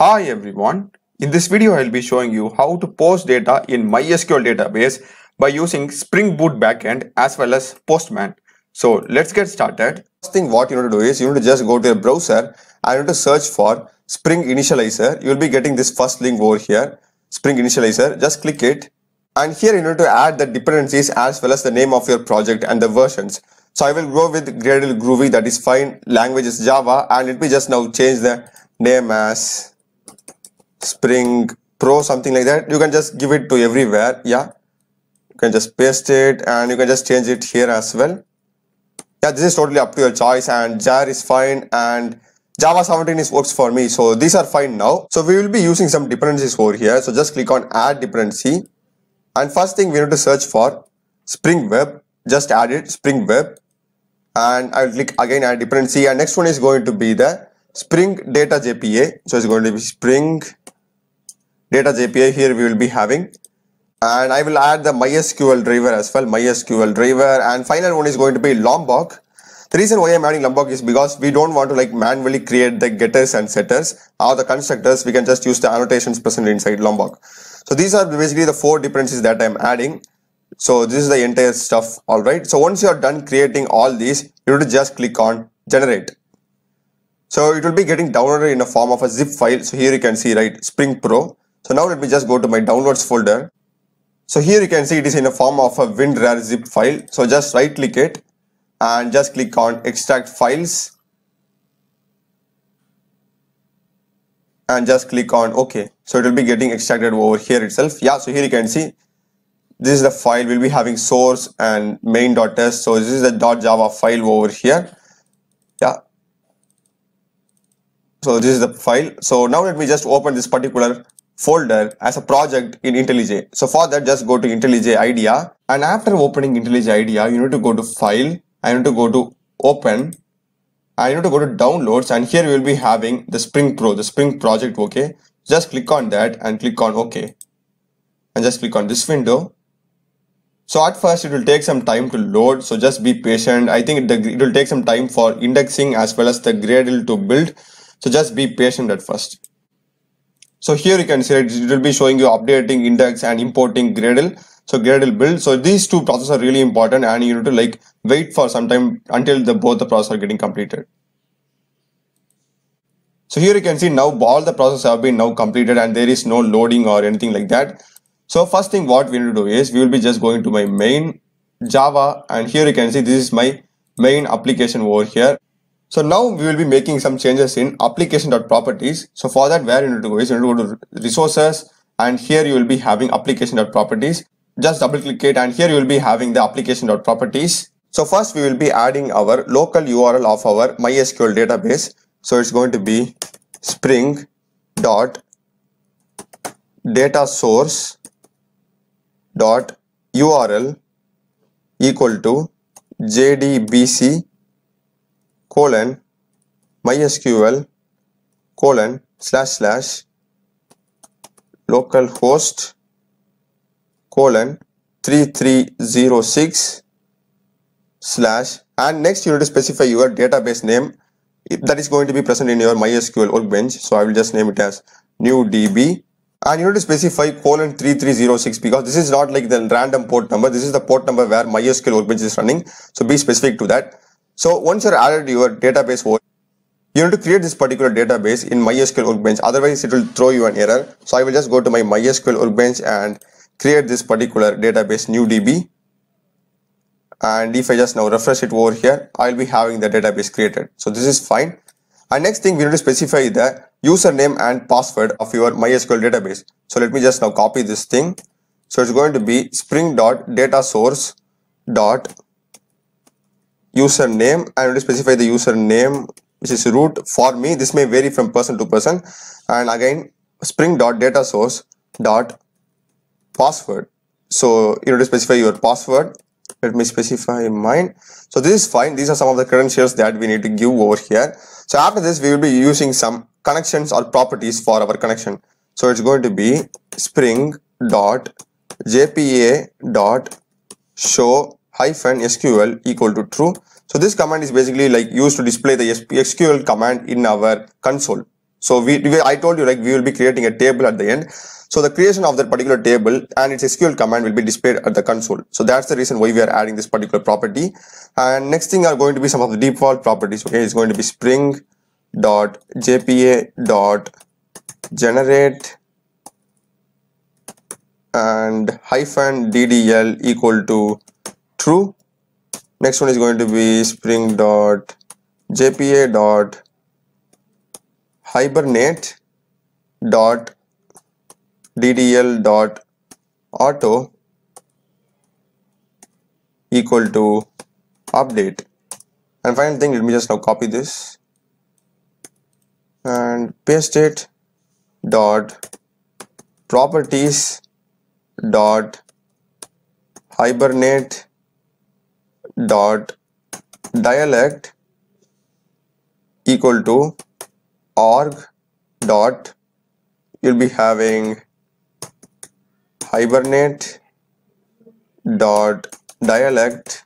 Hi everyone. In this video, I'll be showing you how to post data in MySQL database by using Spring Boot backend as well as Postman. So let's get started. First thing what you need to do is you need to just go to your browser and you need to search for Spring Initializr. You'll be getting this first link over here, Spring Initializr. Just click it and here you need to add the dependencies as well as the name of your project and the versions. So I will go with Gradle Groovy that is fine. Language is Java and let me just now change the name as spring pro something like that. You can just give it to everywhere yeah. You can just paste it and you can just change it here as well. Yeah this is totally up to your choice and jar is fine and java 17 is works for me. So these are fine now. So we will be using some dependencies over here. So just click on add dependency. And first thing we need to search for spring web. Just add it spring web. And i'll click again add dependency. And next one is going to be the spring data jpa so it's going to be spring data JPA here we will be having. And I will add the MySQL driver as well MySQL driver. And final one is going to be Lombok. The reason why I'm adding Lombok is because we don't want to like manually create the getters and setters. Or the constructors we can just use the annotations present inside Lombok. So these are basically the four dependencies that I'm adding. So this is the entire stuff. Alright so once you are done creating all these you need to just click on generate. So it will be getting downloaded in a form of a zip file. So here you can see right spring pro so now let me just go to my downloads folder. So here you can see it is in a form of a WinRAR zip file. So just right click it and just click on extract files and just click on OK. So it will be getting extracted over here itself. Yeah, so here you can see this is the file we'll be having source and main.test. So this is the .java file over here. Yeah. So this is the file. So now let me just open this particular folder as a project in IntelliJ. So for that, just go to IntelliJ IDEA. And after opening IntelliJ IDEA, you need to go to File. I need to go to Open. I need to go to Downloads. And here you will be having the Spring Pro, the Spring project. Okay. Just click on that and click on OK. And just click on this window. So at first it will take some time to load. So just be patient. I think it will take some time for indexing as well as the Gradle to build. So just be patient at first. So here you can see it will be showing you updating index and importing Gradle. So Gradle build. So these two processes are really important and you need to like wait for some time until the both the processes are getting completed. So here you can see now all the processes have been now completed and there is no loading or anything like that. So first thing what we need to do is we will be just going to my main Java and here you can see this is my main application over here so now we will be making some changes in application.properties. So for that, where you need to go is you need to go to resources and here you will be having application.properties. Just double click it and here you will be having the application.properties. So first we will be adding our local URL of our MySQL database. So it's going to be spring dot data source dot URL equal to jdbc colon mysql colon slash slash localhost colon 3306 slash and next you need to specify your database name that is going to be present in your MySQL workbench. So I will just name it as new DB and you need to specify colon 3306 because this is not like the random port number. This is the port number where MySQL workbench is running. So be specific to that. So once you're added your database you need to create this particular database in MySQL Workbench. Otherwise, it will throw you an error. So I will just go to my MySQL Workbench and create this particular database new DB. And if I just now refresh it over here, I'll be having the database created. So this is fine. And next thing we need to specify the username and password of your MySQL database. So let me just now copy this thing. So it's going to be spring.datasource dot username I to specify the username which is root for me. This may vary from person to person. And again spring dot data source dot password. So you need to specify your password. Let me specify mine. So this is fine. These are some of the credentials that we need to give over here. So after this we will be using some connections or properties for our connection. So it's going to be spring dot jpa dot show hyphen sql equal to true so this command is basically like used to display the SQL command in our console so we, i told you like we will be creating a table at the end so the creation of that particular table and its SQL command will be displayed at the console. So that's the reason why we are adding this particular property. And next thing are going to be some of the default properties. Okay, it's going to be spring dot jpa dot generate and hyphen ddl equal to true. Next one is going to be spring dot jpa dot hibernate dot ddl dot auto equal to update and final thing let me just now copy this and paste it dot properties dot hibernate dot dialect equal to org dot you'll be having hibernate dot dialect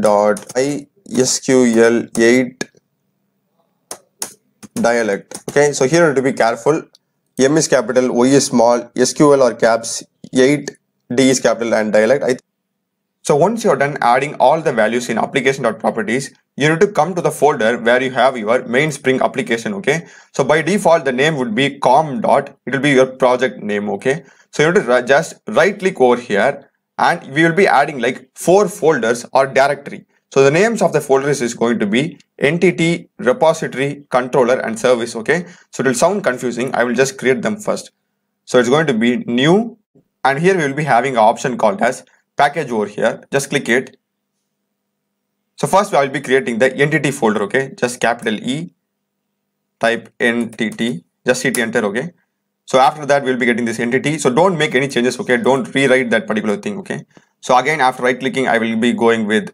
dot MySQL8 dialect. Okay so here to be careful m is capital y is small sql or caps 8 d is capital and dialect. I so once you're done adding all the values in application.properties, you need to come to the folder where you have your main Spring application, okay? So by default, the name would be com dot, it will be your project name, okay? So you need to just right click over here and we will be adding like four folders or directory. So the names of the folders is going to be entity, repository, controller and service, okay? So it will sound confusing. I will just create them first. So it's going to be new and here we will be having an option called as package over here. Just click it. So first I will be creating the entity folder okay? Just capital E type entity. Just hit enter okay? So after that we'll be getting this entity. So don't make any changes okay? Don't rewrite that particular thing okay? So again after right clicking I will be going with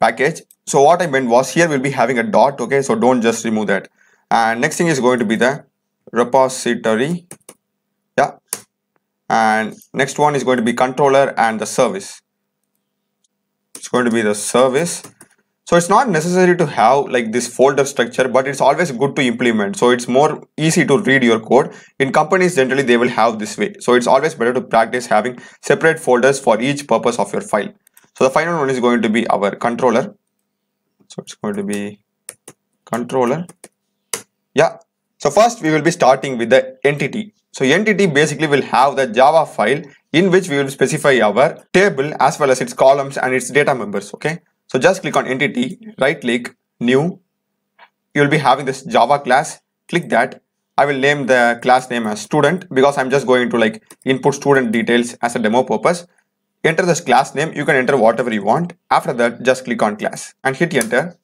package. So what I meant was here we'll be having a dot okay? So don't just remove that. And next thing is going to be the repository. Yeah. And next one is going to be controller and the service it's going to be the service. So it's not necessary to have like this folder structure but it's always good to implement. So it's more easy to read your code. In companies generally they will have this way. So it's always better to practice having separate folders for each purpose of your file. So the final one is going to be our controller. So it's going to be controller. Yeah so first we will be starting with the entity. So entity basically will have the java file in which we will specify our table as well as its columns and its data members okay? So just click on entity right click new. You will be having this java class. Click that. I will name the class name as student because i'm just going to like input student details as a demo purpose. Enter this class name. You can enter whatever you want. After that just click on class and hit enter.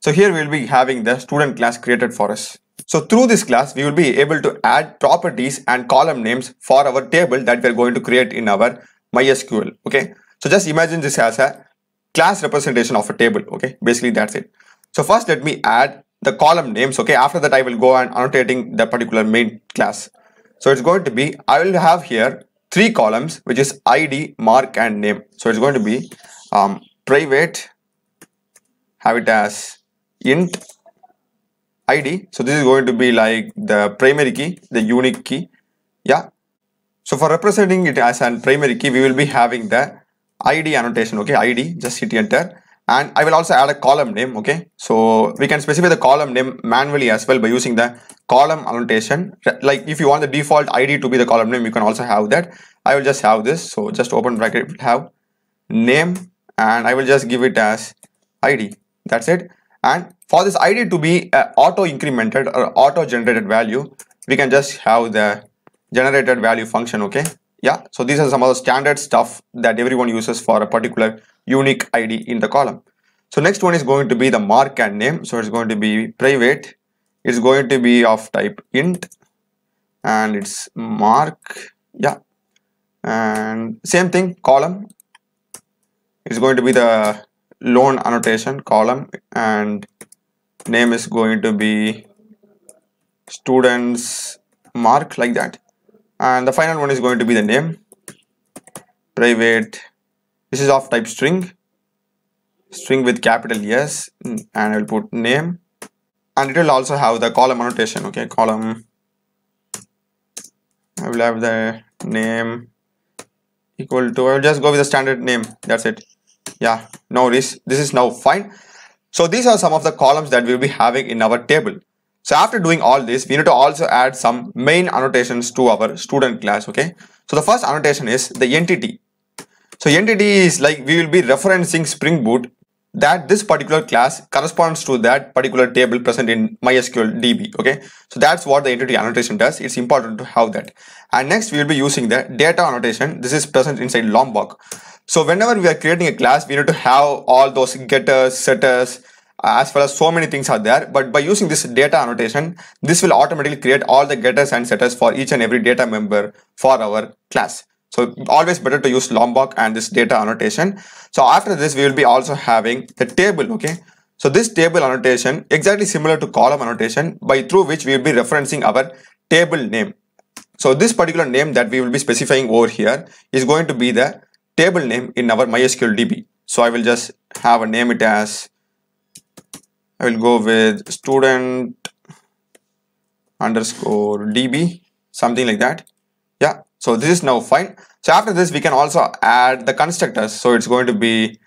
So here we will be having the student class created for us so through this class, we will be able to add properties and column names for our table that we're going to create in our MySQL. Okay. So just imagine this as a class representation of a table. Okay. Basically that's it. So first let me add the column names. Okay. After that, I will go and annotating the particular main class. So it's going to be, I will have here three columns, which is ID, mark and name. So it's going to be um, private, have it as int id so this is going to be like the primary key the unique key. Yeah. So for representing it as a primary key we will be having the id annotation okay? Id just hit enter. And I will also add a column name okay? So we can specify the column name manually as well by using the column annotation. Like if you want the default ID to be the column name you can also have that. I will just have this. So just open bracket have name and I will just give it as ID that's it and for this id to be uh, auto incremented or auto generated value we can just have the generated value function okay? Yeah so these are some of the standard stuff that everyone uses for a particular unique id in the column. So next one is going to be the mark and name. So it's going to be private. It's going to be of type int. And it's mark yeah. And same thing column. Is going to be the loan annotation column and name is going to be students mark like that. And the final one is going to be the name. Private this is of type string. String with capital yes and I will put name. And it will also have the column annotation okay? Column. I will have the name equal to I will just go with the standard name. That's it yeah no this this is now fine. So these are some of the columns that we'll be having in our table. So after doing all this we need to also add some main annotations to our student class okay? So the first annotation is the entity so entity is like we will be referencing spring boot that this particular class corresponds to that particular table present in MySQL DB. Okay, so that's what the entity annotation does. It's important to have that. And next we will be using the data annotation. This is present inside Lombok. So whenever we are creating a class, we need to have all those getters, setters, as well as so many things are there. But by using this data annotation, this will automatically create all the getters and setters for each and every data member for our class. So always better to use Lombok and this data annotation. So after this, we will be also having the table, okay? So this table annotation exactly similar to column annotation by through which we will be referencing our table name. So this particular name that we will be specifying over here is going to be the table name in our MySQL DB. So I will just have a name it as, I will go with student underscore DB, something like that. So this is now fine. So after this, we can also add the constructors. So it's going to be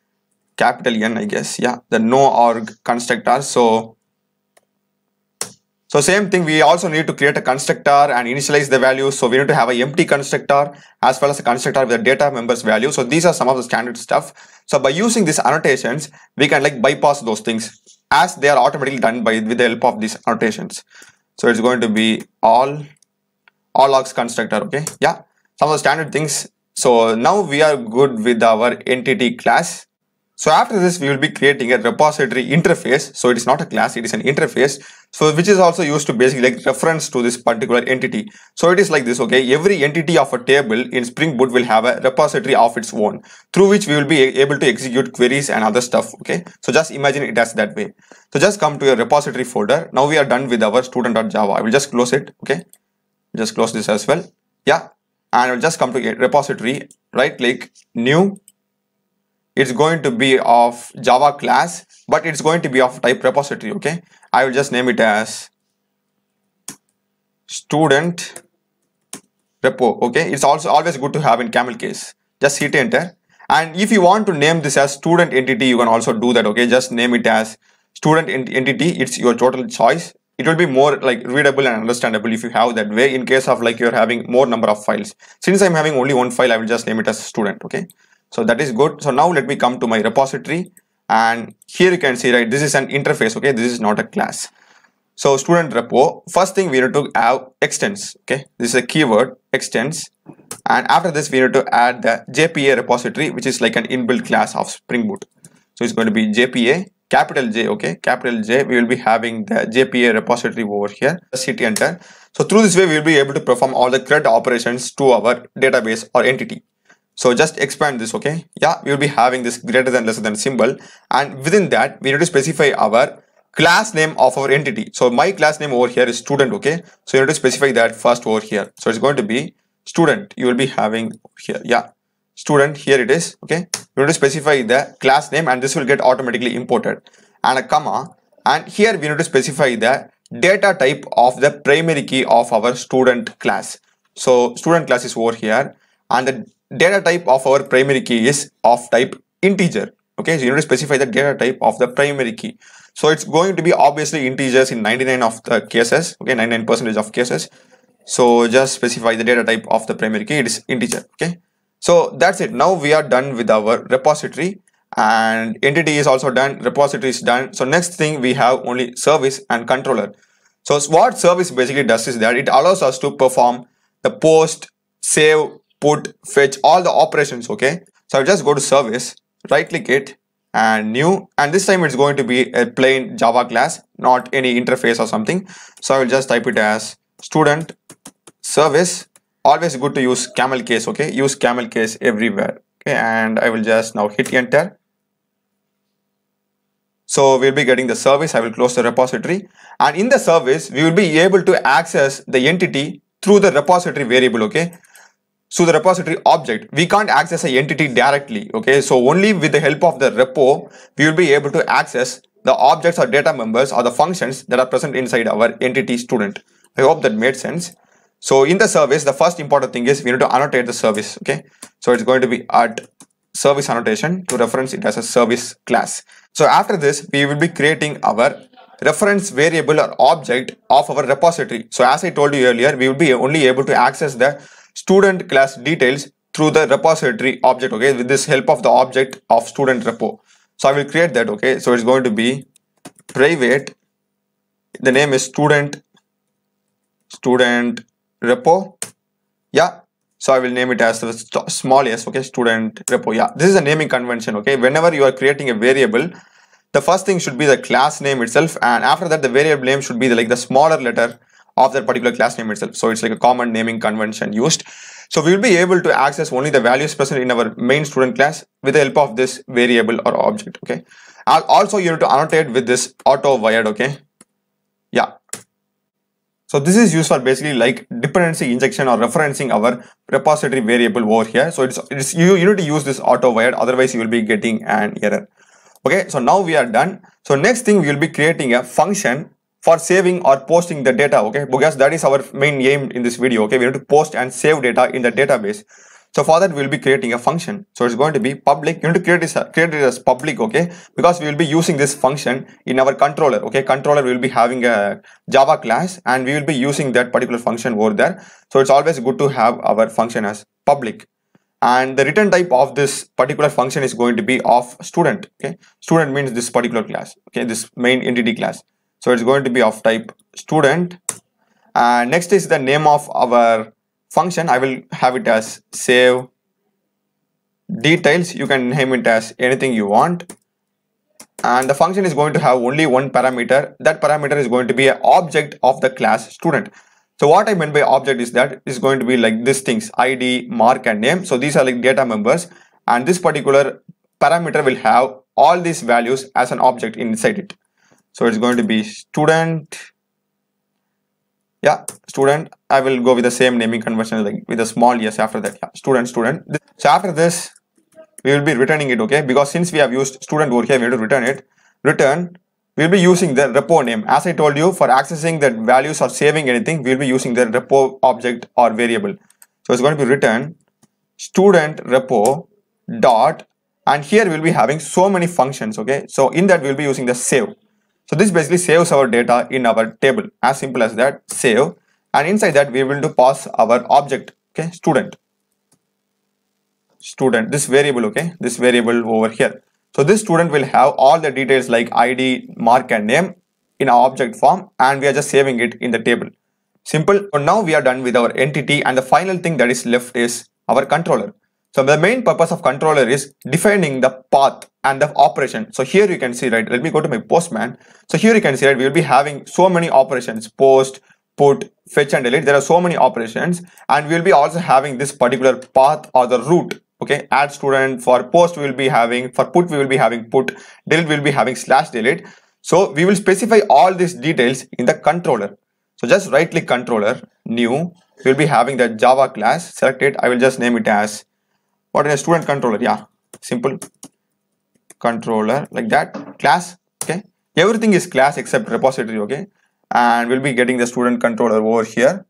capital N, I guess. Yeah, the no arg constructor. So, so same thing, we also need to create a constructor and initialize the values. So we need to have a empty constructor as well as a constructor with the data members value. So these are some of the standard stuff. So by using these annotations, we can like bypass those things as they are automatically done by with the help of these annotations. So it's going to be all all args constructor okay. Yeah some of the standard things. So now we are good with our entity class. So after this we will be creating a repository interface. So it is not a class it is an interface. So which is also used to basically like reference to this particular entity so it is like this okay? Every entity of a table in spring boot will have a repository of its own through which we will be able to execute queries and other stuff okay? So just imagine it as that way. So just come to your repository folder. Now we are done with our student.java i will just close it okay just close this as well. Yeah. And I'll just come to repository right click new. It's going to be of java class but it's going to be of type repository okay? I will just name it as student repo okay? It's also always good to have in camel case. Just hit enter. And if you want to name this as student entity you can also do that okay? Just name it as student ent entity. It's your total choice it will be more like readable and understandable if you have that way in case of like you're having more number of files. Since i'm having only one file i will just name it as student okay? So that is good. So now let me come to my repository. And here you can see right this is an interface okay? This is not a class. So student repo first thing we need to have extends okay? This is a keyword extends and after this we need to add the jpa repository which is like an inbuilt class of spring boot. So it's going to be jpa capital J okay? Capital J we will be having the JPA repository over here hit enter so through this way we will be able to perform all the CRUD operations to our database or entity. So just expand this okay? Yeah we will be having this greater than lesser than symbol. And within that we need to specify our class name of our entity. So my class name over here is student okay? So you need to specify that first over here. So it's going to be student. You will be having here yeah. Student here it is okay you need to specify the class name and this will get automatically imported. And a comma and here we need to specify the data type of the primary key of our student class. So student class is over here and the data type of our primary key is of type integer. Okay so you need to specify the data type of the primary key. So it's going to be obviously integers in 99 of the cases okay 99 percentage of cases. So just specify the data type of the primary key it is integer okay so that's it. Now we are done with our repository and entity is also done. Repository is done. So next thing we have only service and controller. So what service basically does is that it allows us to perform the post, save, put, fetch, all the operations. Okay. So I'll just go to service, right click it and new and this time it's going to be a plain java class not any interface or something so i will just type it as student service always good to use camel case okay use camel case everywhere okay and i will just now hit enter so we'll be getting the service i will close the repository and in the service we will be able to access the entity through the repository variable okay to the repository object. We can't access an entity directly. Okay, so only with the help of the repo, we will be able to access the objects or data members or the functions that are present inside our entity student. I hope that made sense. So in the service, the first important thing is we need to annotate the service. Okay, so it's going to be at service annotation to reference it as a service class. So after this, we will be creating our reference variable or object of our repository. So as I told you earlier, we will be only able to access the student class details through the repository object, okay, with this help of the object of student repo. So I will create that, okay. So it's going to be private, the name is student, student repo. Yeah, so I will name it as the small s, okay, student repo. Yeah, this is a naming convention, okay. Whenever you are creating a variable, the first thing should be the class name itself and after that the variable name should be the, like the smaller letter of that particular class name itself. So it's like a common naming convention used. So we will be able to access only the values present in our main student class with the help of this variable or object. Okay. Also you need to annotate with this auto wired. Okay. Yeah. So this is used for basically like dependency injection or referencing our repository variable over here. So it's, it's you, you need to use this auto wired otherwise you will be getting an error. Okay so now we are done. So next thing we will be creating a function for saving or posting the data. Okay because that is our main aim in this video. Okay we need to post and save data in the database so for that we'll be creating a function. So it's going to be public you need to create this create it as public okay? Because we will be using this function in our controller okay? Controller will be having a java class and we will be using that particular function over there. So it's always good to have our function as public. And the return type of this particular function is going to be of student okay? Student means this particular class okay? This main entity class. So it's going to be of type student. And next is the name of our function i will have it as save details you can name it as anything you want and the function is going to have only one parameter that parameter is going to be an object of the class student so what I meant by object is that is going to be like these things ID, mark and name. So these are like data members and this particular parameter will have all these values as an object inside it. So it's going to be student. Yeah, student. I will go with the same naming convention like with a small yes after that. Yeah, student, student. So after this, we will be returning it, okay? Because since we have used student over here, we have to return it. Return we'll be using the repo name. As I told you, for accessing the values or saving anything, we'll be using the repo object or variable. So it's going to be return student repo dot and here we'll be having so many functions okay so in that we'll be using the save so this basically saves our data in our table as simple as that save and inside that we will to pass our object okay student student this variable okay this variable over here so this student will have all the details like ID, mark and name in our object form and we are just saving it in the table. Simple. So now we are done with our entity and the final thing that is left is our controller. So the main purpose of controller is defining the path and the operation. So here you can see, right, let me go to my postman. So here you can see, right, we will be having so many operations, post, put, fetch and delete. There are so many operations. And we will be also having this particular path or the route okay? Add student for post we will be having for put we will be having put delete we will be having slash delete. So we will specify all these details in the controller. So just right click controller new. We will be having the java class. Select it. I will just name it as what is a student controller? Yeah simple. Controller like that. Class okay? Everything is class except repository okay and we'll be getting the student controller over here.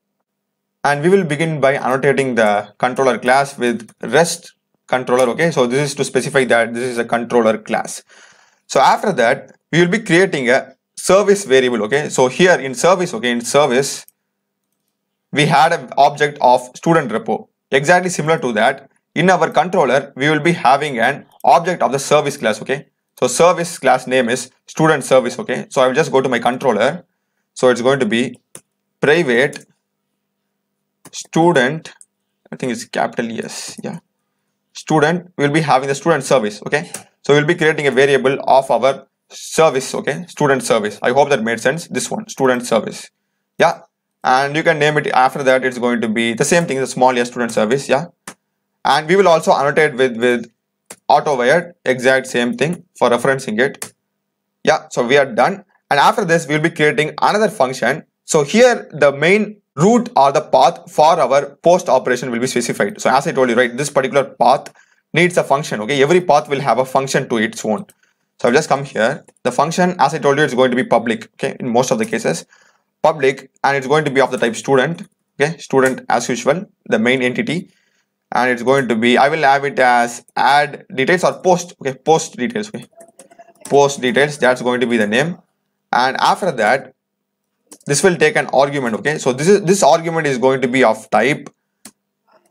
And we will begin by annotating the controller class with rest controller okay? So this is to specify that this is a controller class. So after that we will be creating a service variable okay? So here in service okay in service we had an object of student repo. Exactly similar to that in our controller we will be having an object of the service class okay? So service class name is student service okay? So i will just go to my controller so it's going to be private student i think it's capital yes yeah. Student will be having the student service okay? So we'll be creating a variable of our service okay? Student service. I hope that made sense this one student service yeah? And you can name it after that it's going to be the same thing the small s student service yeah? And we will also annotate with with auto wired exact same thing for referencing it yeah? So we are done and after this we'll be creating another function so here the main route or the path for our post operation will be specified. So as I told you, right, this particular path needs a function. Okay, every path will have a function to its own. So I'll just come here. The function, as I told you, it's going to be public. Okay, in most of the cases, public, and it's going to be of the type student. Okay, student as usual, the main entity, and it's going to be. I will have it as add details or post. Okay, post details. Okay, post details. That's going to be the name, and after that, this will take an argument. Okay, so this is this argument is going to be of type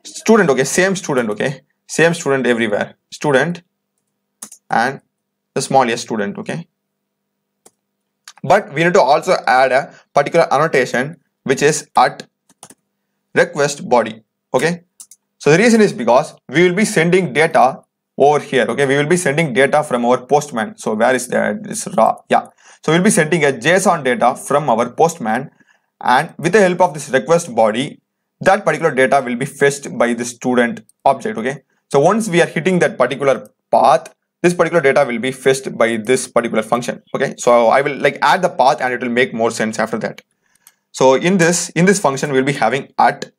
student. Okay, same student. Okay, same student everywhere. Student and the smallest student okay but we need to also add a particular annotation which is at request body okay so the reason is because we will be sending data over here okay we will be sending data from our postman so where is that this raw yeah so we'll be sending a json data from our postman and with the help of this request body that particular data will be fetched by the student object okay? So once we are hitting that particular path this particular data will be fetched by this particular function okay? So i will like add the path and it will make more sense after that. So in this in this function we'll be having at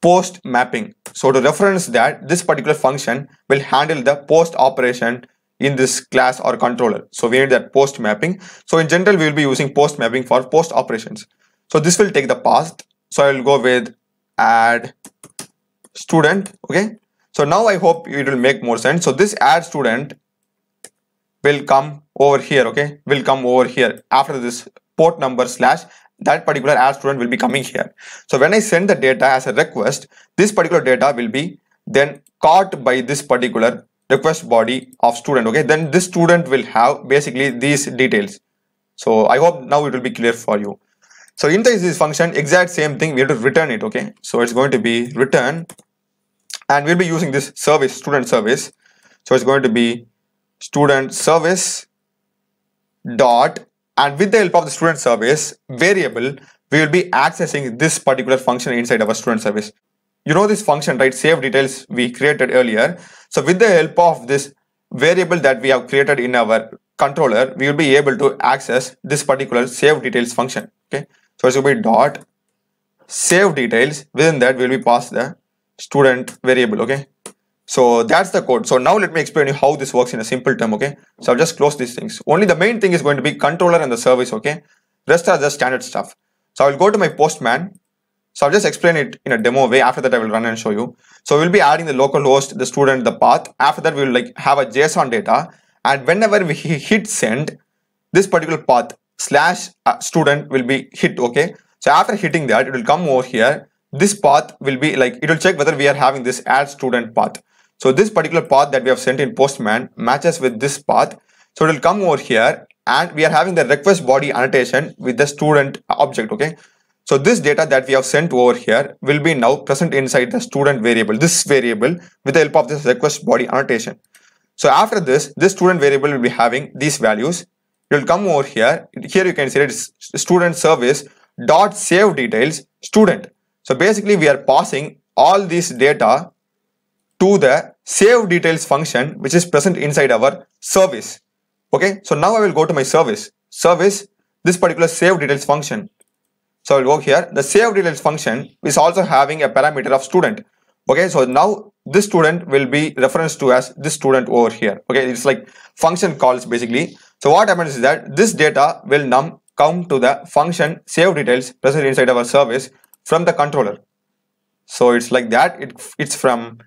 post mapping. So to reference that this particular function will handle the post operation in this class or controller. So we need that post mapping. So in general we will be using post mapping for post operations. So this will take the path so i will go with add student okay? So now I hope it will make more sense. So this add student will come over here, okay, will come over here after this port number slash that particular add student will be coming here. So when I send the data as a request, this particular data will be then caught by this particular request body of student, okay, then this student will have basically these details. So I hope now it will be clear for you. So inside this function, exact same thing, we have to return it, okay. So it's going to be return and we'll be using this service student service so it's going to be student service dot and with the help of the student service variable we will be accessing this particular function inside our student service you know this function right? Save details we created earlier. So with the help of this variable that we have created in our controller we will be able to access this particular save details function okay? So it to be dot save details. Within that we will be passed the student variable okay? So that's the code. So now let me explain you how this works in a simple term okay? So i'll just close these things. Only the main thing is going to be controller and the service okay? Rest are just standard stuff. So i'll go to my postman so i'll just explain it in a demo way. After that i will run and show you. So we'll be adding the local host the student the path. After that we will like have a json data. And whenever we hit send this particular path slash uh, student will be hit okay? So after hitting that it will come over here. This path will be like it will check whether we are having this add student path. So this particular path that we have sent in postman matches with this path. So it will come over here and we are having the request body annotation with the student object okay so this data that we have sent over here will be now present inside the student variable this variable with the help of this request body annotation so after this this student variable will be having these values it will come over here here you can see it's student service dot save details student so basically we are passing all this data to the save details function which is present inside our service. Okay, so now I will go to my service. Service, this particular save details function. So I will go here. The save details function is also having a parameter of student. Okay, so now this student will be referenced to as this student over here. Okay, it's like function calls basically. So what happens is that this data will now come to the function save details present inside our service from the controller. So it's like that. It, it's from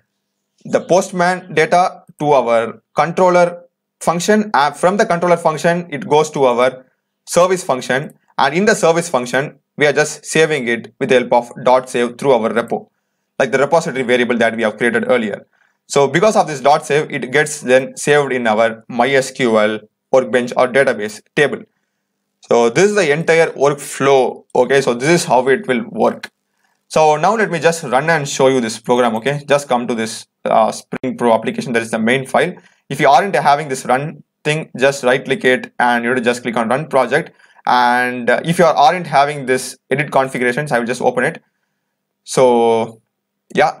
the postman data to our controller function. And from the controller function, it goes to our service function. And in the service function, we are just saving it with the help of dot save through our repo, like the repository variable that we have created earlier. So because of this dot save, it gets then saved in our MySQL workbench or database table. So this is the entire workflow. Okay, so this is how it will work. So now let me just run and show you this program. Okay, just come to this uh, Spring Pro application. That is the main file. If you aren't having this run thing, just right click it and you just click on run project. And uh, if you aren't having this edit configurations, I will just open it. So yeah,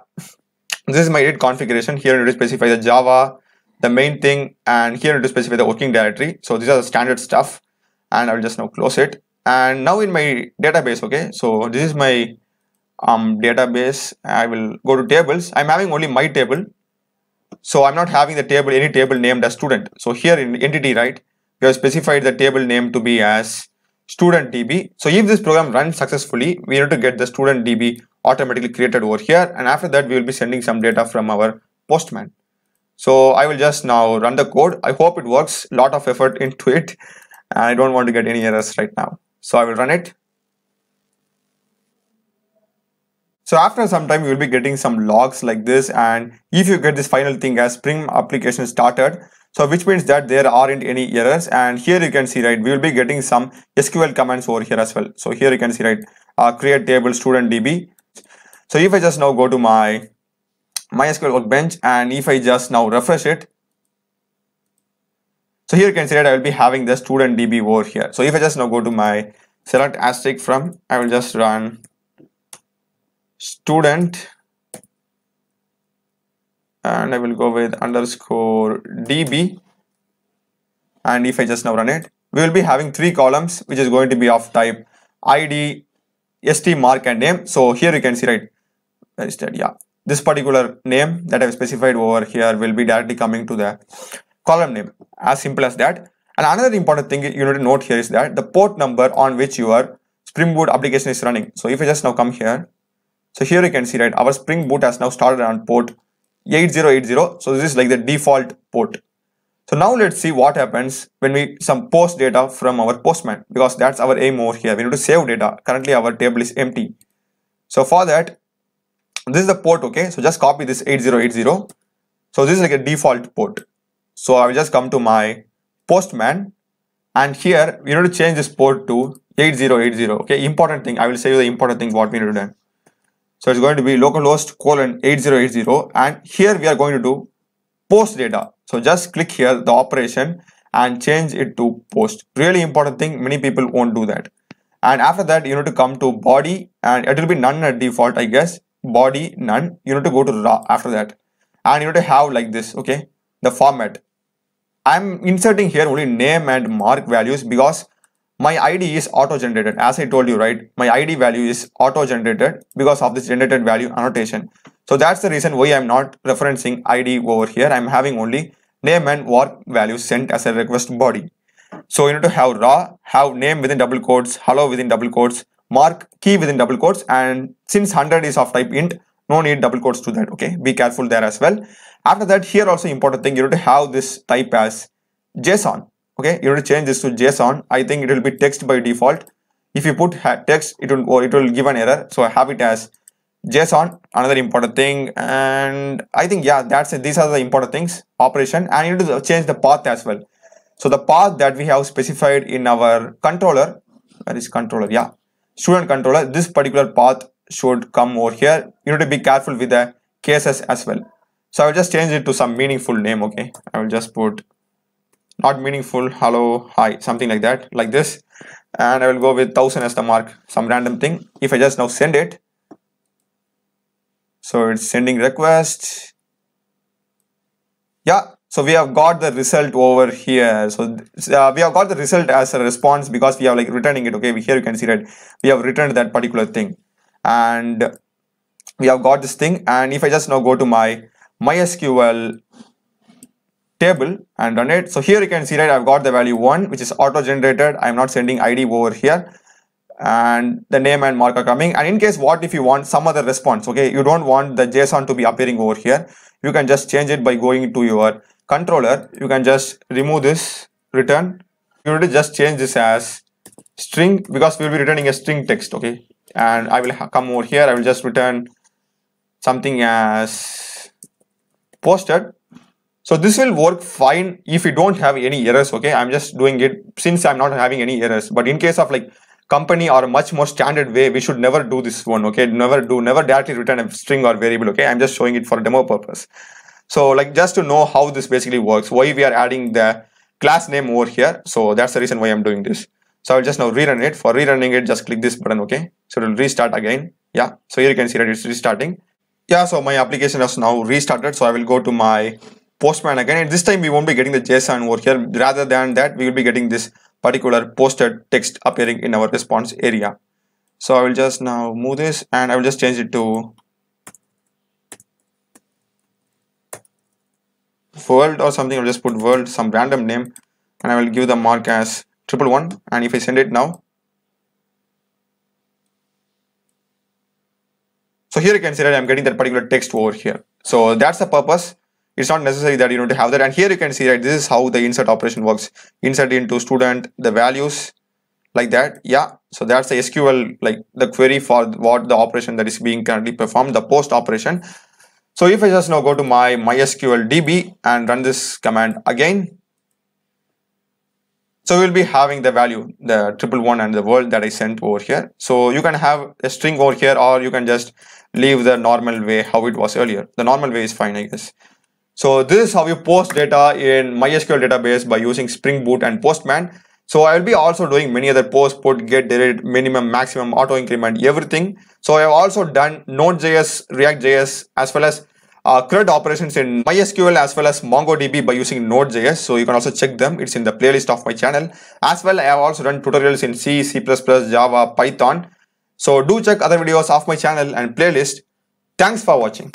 this is my edit configuration. Here it will specify the Java, the main thing, and here it will specify the working directory. So these are the standard stuff. And I will just now close it. And now in my database okay? So this is my um database. I will go to tables. I'm having only my table. So i'm not having the table any table named as student. So here in entity right? We have specified the table name to be as student db so if this program runs successfully we need to get the student db automatically created over here. And after that we will be sending some data from our postman. So i will just now run the code. I hope it works. A lot of effort into it. And i don't want to get any errors right now. So I will run it. So after some time, you will be getting some logs like this. And if you get this final thing as Spring application started, so which means that there aren't any errors. And here you can see, right, we will be getting some SQL commands over here as well. So here you can see, right, uh, create table student DB. So if I just now go to my MySQL workbench and if I just now refresh it, so here you can see that I will be having the student DB over here. So if I just now go to my select asterisk from, I will just run student and I will go with underscore DB. And if I just now run it, we will be having three columns, which is going to be of type ID, ST mark and name. So here you can see, right, that? Yeah, this particular name that I've specified over here will be directly coming to the column name as simple as that and another important thing you need to note here is that the port number on which your spring boot application is running so if i just now come here so here you can see right our spring boot has now started on port 8080 so this is like the default port. So now let's see what happens when we some post data from our postman because that's our aim over here. We need to save data. Currently our table is empty. So for that this is the port okay? So just copy this 8080 so this is like a default port. So I will just come to my postman and here we need to change this port to 8080. Okay, important thing. I will say you the important thing what we need to do. So it's going to be localhost colon 8080 and here we are going to do post data. So just click here the operation and change it to post. Really important thing. Many people won't do that. And after that you need to come to body and it will be none at default I guess. Body none. You need to go to raw after that and you need to have like this. Okay the format. I'm inserting here only name and mark values because my ID is auto-generated. As I told you, right, my ID value is auto-generated because of this generated value annotation. So that's the reason why I'm not referencing ID over here. I'm having only name and work value sent as a request body. So you need to have raw, have name within double quotes, hello within double quotes, mark key within double quotes, and since 100 is of type int, no need double quotes to that. Okay, be careful there as well. After that, here also important thing, you need to have this type as JSON. Okay, you need to change this to JSON. I think it will be text by default. If you put text, it will or it will give an error. So I have it as JSON, another important thing. And I think yeah, that's it. These are the important things. Operation, and you need to change the path as well. So the path that we have specified in our controller, where is controller? Yeah, student controller. This particular path should come over here. You need to be careful with the cases as well. So I will just change it to some meaningful name. Okay. I will just put not meaningful, hello, hi, something like that, like this. And I will go with 1000 as the mark, some random thing. If I just now send it, so it's sending request. Yeah, so we have got the result over here. So uh, we have got the result as a response because we are like returning it. Okay, here you can see that we have returned that particular thing. And we have got this thing. And if I just now go to my MySQL table and run it. So here you can see that I've got the value 1 which is auto generated. I'm not sending ID over here. And the name and mark are coming. And in case what if you want some other response okay? You don't want the json to be appearing over here. You can just change it by going to your controller. You can just remove this return. You need to just change this as string because we'll be returning a string text okay? And i will come over here. I will just return something as posted so this will work fine if you don't have any errors okay? I'm just doing it since i'm not having any errors. But in case of like company or a much more standard way we should never do this one okay? Never do never directly return a string or variable okay? I'm just showing it for demo purpose. So like just to know how this basically works why we are adding the class name over here. So that's the reason why i'm doing this. So i'll just now rerun it. For rerunning it just click this button okay? So it will restart again. Yeah so here you can see that it's restarting. Yeah so my application has now restarted. So i will go to my postman again. And this time we won't be getting the json over here. Rather than that we will be getting this particular posted text appearing in our response area. So I will just now move this and I will just change it to world or something. I'll just put world, some random name and I will give the mark as triple one. And if I send it now so here you can see that I'm getting that particular text over here. So that's the purpose it's not necessary that you need to have that and here you can see that this is how the insert operation works insert into student the values like that yeah so that's the SQL like the query for what the operation that is being currently performed the post operation so if I just now go to my MySQL DB and run this command again so we'll be having the value, the triple one and the world that I sent over here. So you can have a string over here or you can just leave the normal way how it was earlier. The normal way is fine, I guess. So this is how you post data in MySQL database by using Spring Boot and Postman. So I will be also doing many other post, put, get, delete, minimum, maximum, auto increment, everything. So I have also done Node.js, React.js, as well as uh, CRUD operations in MySQL as well as MongoDB by using Node.js. So you can also check them. It's in the playlist of my channel. As well, I have also done tutorials in C, C++, Java, Python. So do check other videos of my channel and playlist. Thanks for watching.